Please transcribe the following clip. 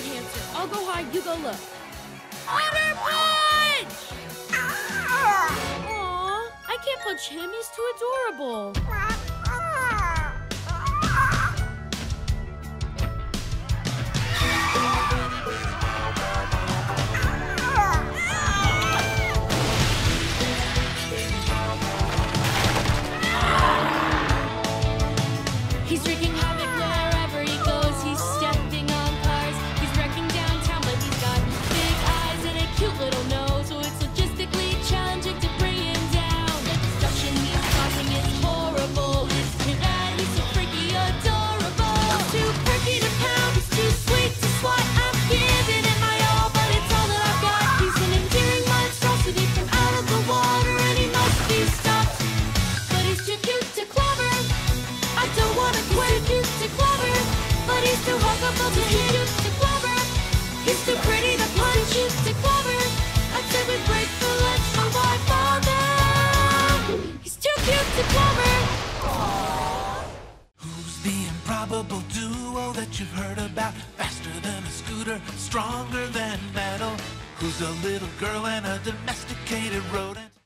right, Hamster. I'll go hide, you go look. Water punch! Aw, I can't punch him. He's too adorable. I wanna quit. He's too clever, but he's too huggable to hit. He's too clever. He's too pretty to punch. He's too clever. I said we break the lunch, my wife father. He's too cute to clobber. Who's the improbable duo that you've heard about? Faster than a scooter, stronger than metal. Who's a little girl and a domesticated rodent?